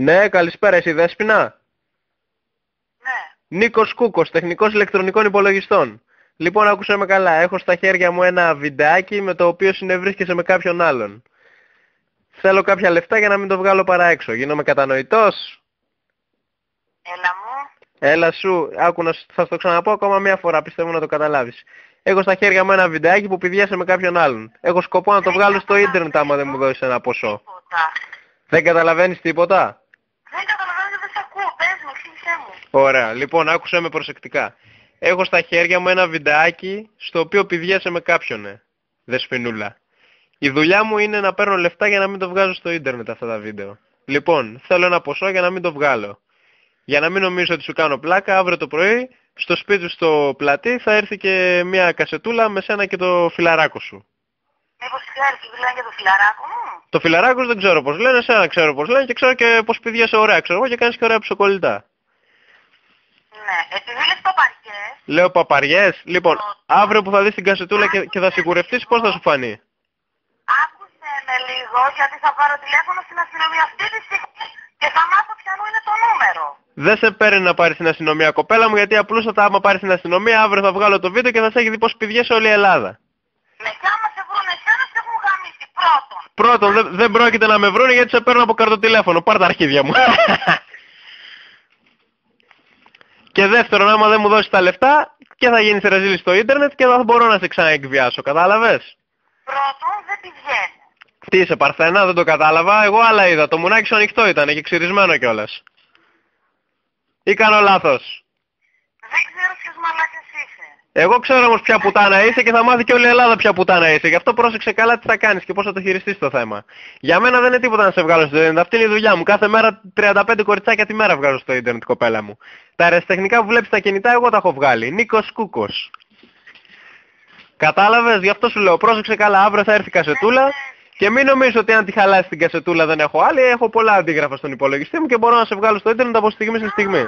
Ναι, καλησπέρα, εσύ Δέσποινα; Ναι. Νίκος Κούκος, τεχνικός ηλεκτρονικών υπολογιστών. Λοιπόν, άκουσα με καλά. Έχω στα χέρια μου ένα βιντεάκι με το οποίο συνευρίσκεσαι με κάποιον άλλον. Θέλω κάποια λεφτά για να μην το βγάλω παρά έξω. Γίνομαι κατανοητός; Έλα μου. Έλα σου, άκου να σ- θα στο ξαναπώ ακόμα μία φορά, πιστεύω να το καταλάβεις. Έχω στα χέρια μου ένα βιντεάκι που πηδιάσαι με κάποιον άλλον. Έχω σκοπό να το βγάλω στο ίντερνετ άμα δεν μου δώσεις ένα ποσό. Τίποτα. Δεν καταλαβαίνεις τίποτα; Δεν καταλαβαίνω και δεν σε ακούω. Πες μου, εξήγησέ μου. Ωραία, λοιπόν άκουσα με προσεκτικά. Έχω στα χέρια μου ένα βιντεάκι στο οποίο πηδιάσαι με κάποιον, ε, δεσποινούλα. Η δουλειά μου είναι να παίρνω λεφτά για να μην το βγάζω στο ίντερνετ αυτά τα βίντεο. Λοιπόν, θέλω ένα ποσό για να μην το βγάλω. Για να μην νομίζω ότι σου κάνω πλάκα, αύριο το πρωί στο σπίτι σου στο πλατή θα έρθει και μια κασετούλα με σένα και το φιλαράκο σου. Μήπως ξέρεις τι μιλάνε για το φιλαράκο μου; Το φιλαράκο σου δεν ξέρω πώς λένε, σένα ξέρω πώς λένε και ξέρω και πώς πηδιάσαι ωραία, ξέρω εγώ και κάνεις και ωραία ψοκολλητά. Ναι. Επειδή λες παπαριές, Λέω παπαριές. Λοιπόν, αύριο που θα δεις την κασετούλα και, και θα σιγουρευτείς πώς θα σου φανεί; άκουσε με λίγο γιατί θα πάρω τηλέφωνο στην αστυνομία αυτή τη στιγμή και θα μάθω ποιανού είναι το νούμερο. Δεν σε παίρνει να πάρεις στην αστυνομία κοπέλα μου γιατί απλούστατα άμα πάρεις στην αστυνομία αύριο θα βγάλω το βίντεο και θα σε έχει δει πως πηδιέσαι όλη η Ελλάδα. Ναι, και άμα σε βρουν εσένα σε έχουν γαμίσει πρώτον. Πρώτον, δεν, δεν πρόκειται να με βρούνε γιατί σε παίρνω από καρτοτηλέφωνο. Πάρ' τα αρχίδια μου. και δεύτερον, άμα δεν μου δώσεις τα λεφτά και θα γίνεις ρεζίλη στο ίντερνετ και θα μπορώ να σε ξαναεκβιάσω. Κατάλαβες; Πρώτον δεν πηγαίνει. Τι είσαι Παρθένα, δεν το κατάλαβα. Εγώ άλλα είδα. Το μουνάκι σου ανοιχτό ήταν και ξυρισμένο κιόλας. Ή κάνω λάθος; Δεν ξέρω ποιος μαλάκας είσαι. Εγώ ξέρω όμως ποια πουτάνα είσαι και θα μάθει και όλη η Ελλάδα ποια πουτάνα είσαι. Γι' αυτό πρόσεξε καλά τι θα κάνεις και πώς θα το χειριστείς το θέμα. Για μένα δεν είναι τίποτα να σε βγάλω στο ίντερνετ. Αυτή είναι η δουλειά μου. Κάθε μέρα 35 κοριτσάκια τη μέρα βγάζω στο ίντερνετ κοπέλα μου. Τα αεραστεχνικά που βλέπεις στα κινητά εγώ τα έχω βγάλει. Νίκος Κούκος. Κατάλαβες, γι' αυτό σου λέω πρόσεξε καλά. Αύριο θα έρθει η κασετούλα. Και μην νομίζω ότι αν τη χαλάσεις την κασετούλα δεν έχω άλλη. Έχω πολλά αντίγραφα στον υπολογιστή μου και μπορώ να σε βγάλω στο ίντερνετ από στιγμή σε στιγμή.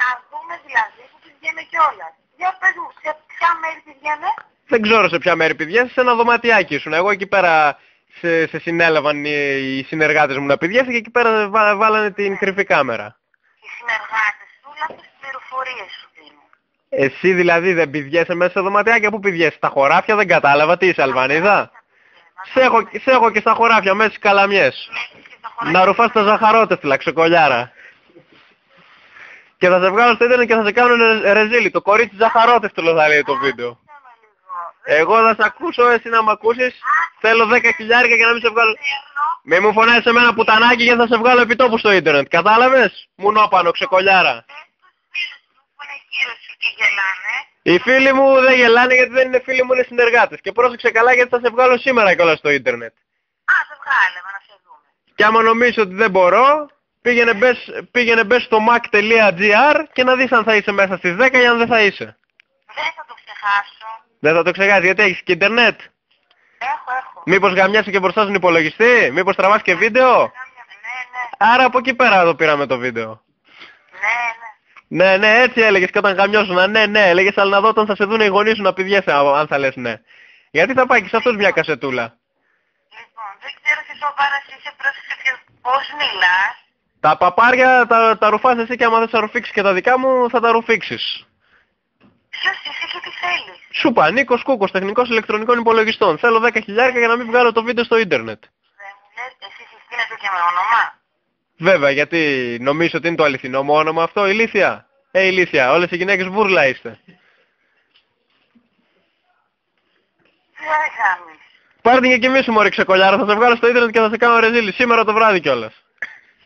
Να δούμε δηλαδή που πηγαίνει κιόλας. Για πες μου, σε ποια μέρη πηγαίνει. Δεν ξέρω σε ποια μέρη πηδιάσαι, σε ένα δωματιάκι ήσουν. Εγώ εκεί πέρα σε, σε συνέλαβαν οι, οι συνεργάτες μου να πηδιάσαι και εκεί πέρα βά- βάλανε την κρυφή κάμερα. Οι συνεργάτες σου, όλα αυτές τις πληροφορίες σου δίνουν. Εσύ δηλαδή δεν πηδιέσαι μέσα σε δωματιάκια, πού πηδιέσαι, στα χωράφια δεν κατάλαβα, τι είσαι Αλβανίδα; Σε έχω, σε έχω και στα χωράφια μέσα στις καλαμιές. Μέχρι και τα χωριά. Να ρουφάς τα ζαχαρότευτλα, ξεκολιάρα. Και θα σε βγάλω στο ίντερνετ και θα σε κάνω ρε- ρεζίλι. Το κορίτσι ζαχαρότευτλο θα λέει το βίντεο. Άκουσε με λίγο. Εγώ θα σε ακούσω, εσύ να μ' ακούσεις. Θέλω 10 χιλιάρικα για να μην σε βγάλω... Παίρνω. Μη μου φωνάζεις σε μένα πουτανάκι και θα σε βγάλω επιτόπου στο ίντερνετ. Κατάλαβες; Μουνόπανο, ξεκολιάρα. Πες στους φίλους σου που είναι γύρω σου και γελάνε. Οι φίλοι μου δεν γελάνε γιατί δεν είναι φίλοι μου, είναι συνεργάτες. Και πρόσεξε καλά γιατί θα σε βγάλω σήμερα κιόλας στο ίντερνετ. Α, δεν βγάλε, να σε δούμε. Και άμα νομίζεις ότι δεν μπορώ, πήγαινε μπες, πήγαινε μπες στο mac.gr και να δεις αν θα είσαι μέσα στις 10 ή αν δεν θα είσαι. Δεν θα το ξεχάσω. Δεν θα το ξεχάσεις γιατί έχεις και ίντερνετ. Έχω, έχω. Μήπως γαμιάσαι και μπροστά στον υπολογιστή, μήπως τραβάς και βίντεο. Ναι, ναι. Άρα από εκεί πέρα το πήραμε το βίντεο. Ναι, ναι. Ναι, ναι, έτσι έλεγες και όταν γαμιώσουν. Ναι, ναι, έλεγες αλλά να δω όταν θα σε δουν οι γονείς σου να πηδιέσαι α, αν θα λες ναι. Γιατί θα πάει και σε αυτός μια κασετούλα. Λοιπόν, δεν ξέρω τι σοβαρά είσαι πρόσεξε και πώς μιλάς. Τα παπάρια τα, τα ρουφάς εσύ και άμα δεν θα ρουφήξεις και τα δικά μου θα τα ρουφήξεις. Ποιος είσαι και τι θέλεις. Σου είπα, Νίκος Κούκος, τεχνικός ηλεκτρονικών υπολογιστών. Θέλω 10 χιλιάρικα για να μην βγάλω το βίντεο στο ίντερνετ. Δεν μου λες, εσύ συστήνεσαι και με όνομα; Βέβαια, γιατί νομίζω ότι είναι το αληθινό μου όνομα αυτό, ηλίθεια. Ε, ηλίθεια, όλες οι γυναίκες βούρλα είστε. Τι έκανες. Πάρ' την και κοιμήσου μωρή ξεκολιάρα, θα σε βγάλω στο ίντερνετ και θα σε κάνω ρεζίλι σήμερα το βράδυ κιόλας.